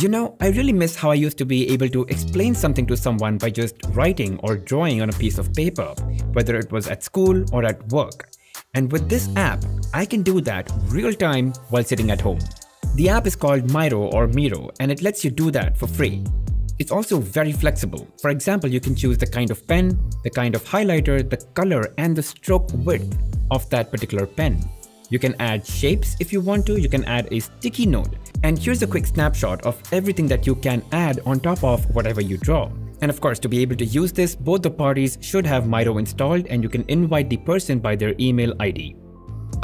You know, I really miss how I used to be able to explain something to someone by just writing or drawing on a piece of paper, whether it was at school or at work. And with this app, I can do that real time while sitting at home. The app is called Miro or Miro and it lets you do that for free. It's also very flexible. For example, you can choose the kind of pen, the kind of highlighter, the color and the stroke width of that particular pen. You can add shapes if you want to, you can add a sticky note. And here's a quick snapshot of everything that you can add on top of whatever you draw. And of course, to be able to use this, both the parties should have Miro installed and you can invite the person by their email ID.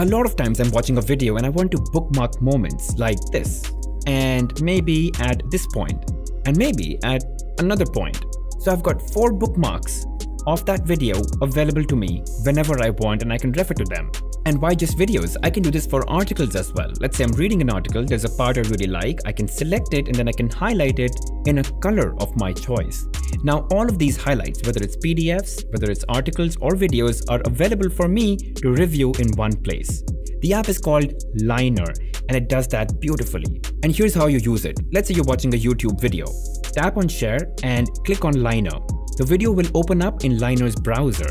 A lot of times I'm watching a video and I want to bookmark moments like this, and maybe at this point, and maybe at another point. So I've got four bookmarks of that video available to me whenever I want and I can refer to them. And why just videos? I can do this for articles as well. Let's say I'm reading an article, there's a part I really like, I can select it and then I can highlight it in a color of my choice. Now all of these highlights, whether it's PDFs, whether it's articles or videos are available for me to review in one place. The app is called Liner and it does that beautifully. And here's how you use it. Let's say you're watching a YouTube video. Tap on share and click on Liner. The video will open up in Liner's browser.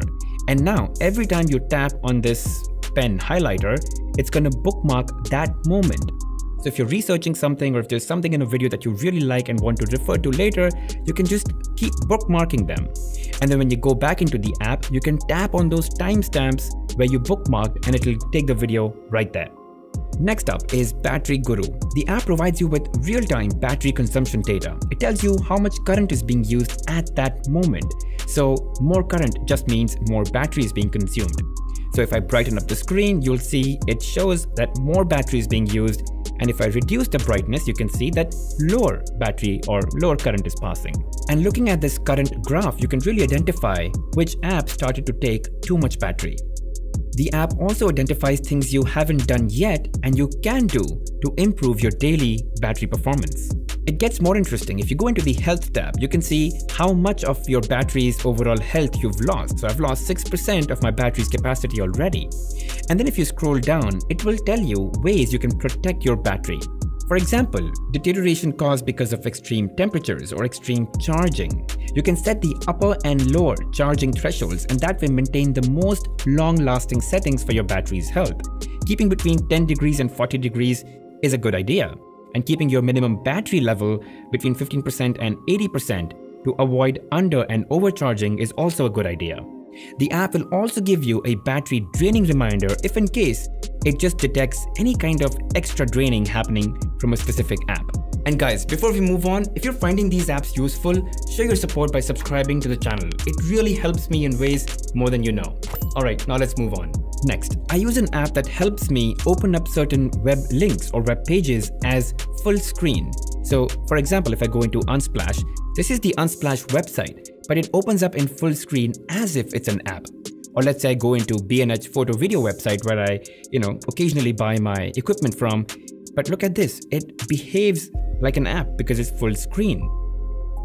And now every time you tap on this pen highlighter, it's going to bookmark that moment. So if you're researching something or if there's something in a video that you really like and want to refer to later, you can just keep bookmarking them. And then when you go back into the app, you can tap on those timestamps where you bookmarked and it'll take the video right there. Next up is Battery Guru. The app provides you with real-time battery consumption data. It tells you how much current is being used at that moment. So more current just means more battery is being consumed. So if I brighten up the screen, you'll see it shows that more battery is being used. And if I reduce the brightness, you can see that lower battery or lower current is passing. And looking at this current graph, you can really identify which app started to take too much battery. The app also identifies things you haven't done yet and you can do to improve your daily battery performance. It gets more interesting. If you go into the health tab, you can see how much of your battery's overall health you've lost. So I've lost 6% of my battery's capacity already. And then if you scroll down, it will tell you ways you can protect your battery. For example, deterioration caused because of extreme temperatures or extreme charging. You can set the upper and lower charging thresholds and that will maintain the most long-lasting settings for your battery's health. Keeping between 10 degrees and 40 degrees is a good idea and keeping your minimum battery level between 15% and 80% to avoid under and overcharging is also a good idea. The app will also give you a battery draining reminder if in case it just detects any kind of extra draining happening from a specific app. And guys, before we move on, if you're finding these apps useful, show your support by subscribing to the channel. It really helps me in ways more than you know. Alright, now let's move on. Next, I use an app that helps me open up certain web links or web pages as full screen. So for example, if I go into Unsplash, this is the Unsplash website, but it opens up in full screen as if it's an app. Or let's say I go into B&H photo video website where I, you know, occasionally buy my equipment from. But look at this, it behaves like an app because it's full screen.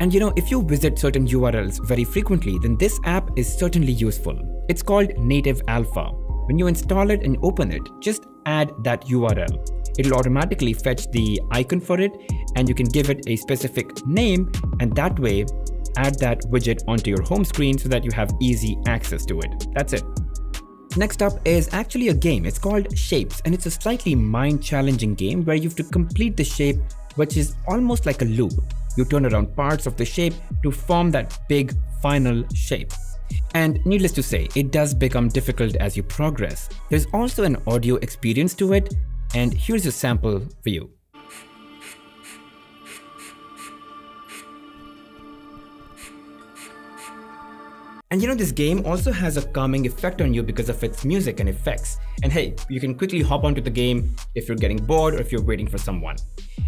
And you know, if you visit certain URLs very frequently, then this app is certainly useful. It's called Native Alpha. When you install it and open it, just add that URL. It'll automatically fetch the icon for it and you can give it a specific name and that way add that widget onto your home screen so that you have easy access to it. That's it. Next up is actually a game. It's called Shapes and it's a slightly mind challenging game where you have to complete the shape which is almost like a loop. You turn around parts of the shape to form that big final shape. And needless to say, it does become difficult as you progress. There's also an audio experience to it, and here's a sample for you. And you know, this game also has a calming effect on you because of its music and effects. And hey, you can quickly hop onto the game if you're getting bored or if you're waiting for someone.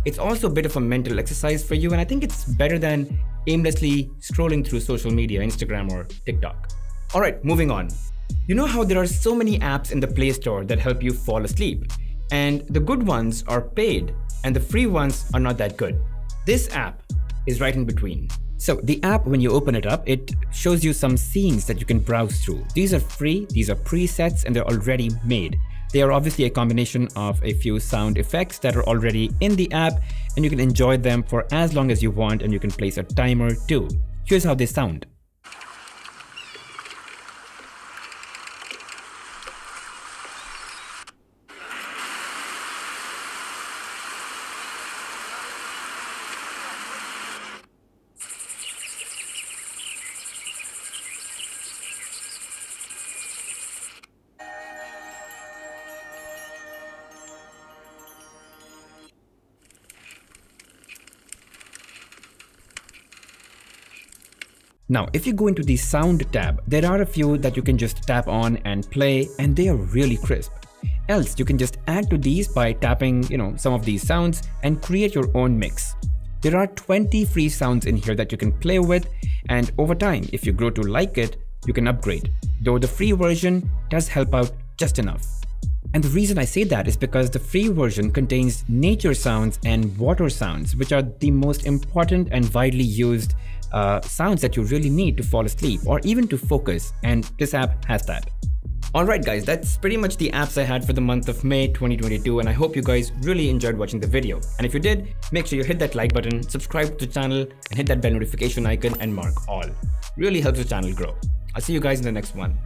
It's also a bit of a mental exercise for you, and I think it's better than aimlessly scrolling through social media, Instagram or TikTok. Alright, moving on. You know how there are so many apps in the Play Store that help you fall asleep, and the good ones are paid, and the free ones are not that good. This app is right in between. So the app, when you open it up, it shows you some scenes that you can browse through. These are free, these are presets, and they're already made. They are obviously a combination of a few sound effects that are already in the app and you can enjoy them for as long as you want and you can place a timer too. Here's how they sound. Now, if you go into the sound tab, there are a few that you can just tap on and play and they are really crisp. Else, you can just add to these by tapping, you know, some of these sounds and create your own mix. There are 20 free sounds in here that you can play with and over time, if you grow to like it, you can upgrade, though the free version does help out just enough. And the reason I say that is because the free version contains nature sounds and water sounds, which are the most important and widely used uh, sounds that you really need to fall asleep or even to focus, and this app has that. Alright guys, that's pretty much the apps I had for the month of May 2022 and I hope you guys really enjoyed watching the video. And if you did, make sure you hit that like button, subscribe to the channel and hit that bell notification icon and mark all. Really helps the channel grow. I'll see you guys in the next one.